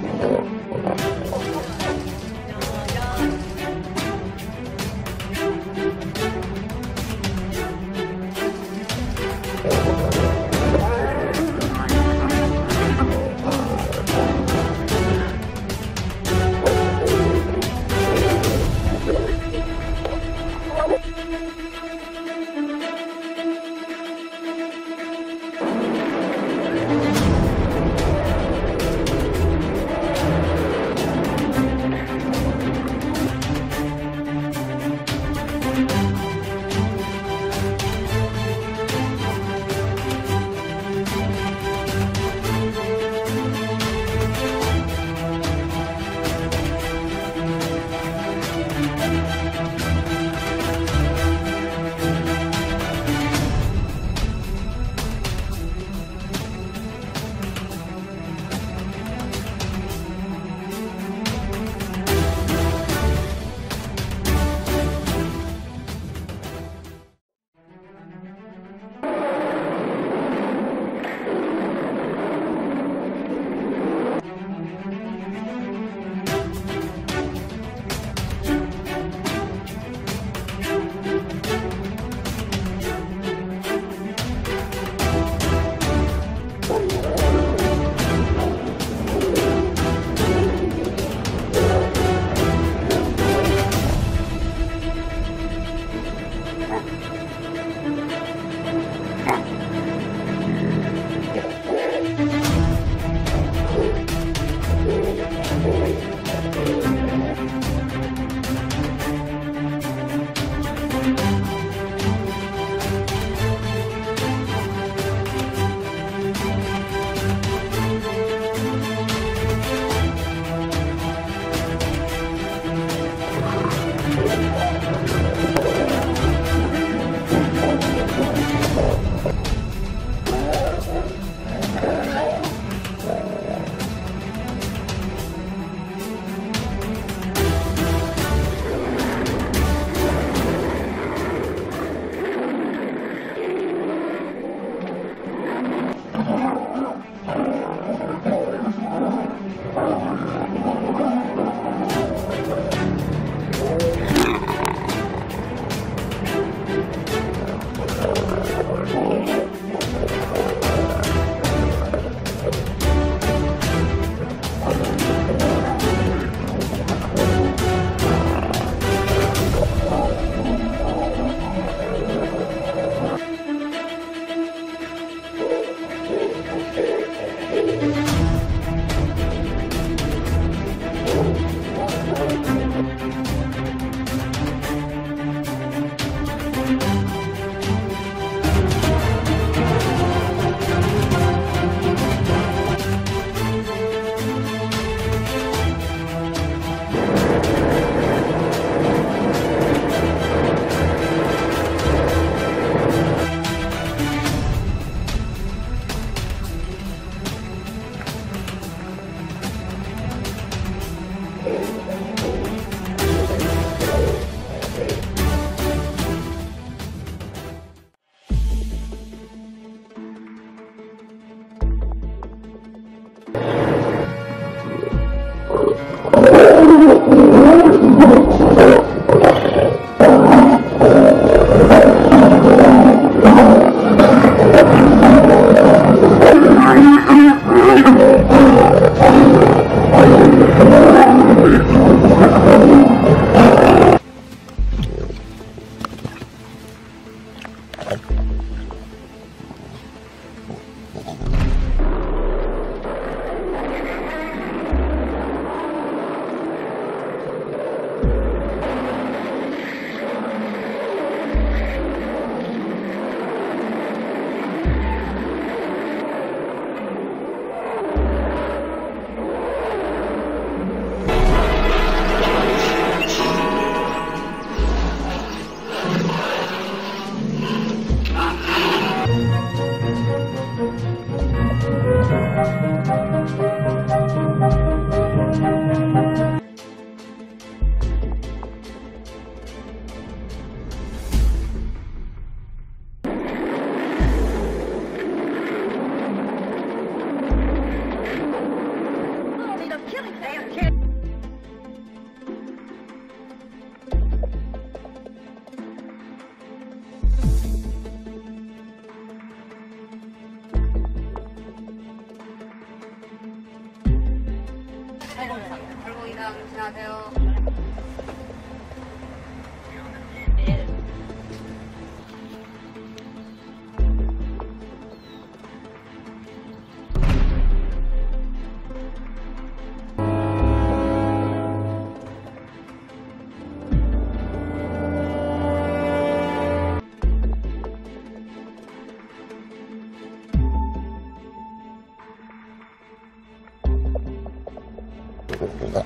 Eh, 감사합니다. 조심하세요. 僕が。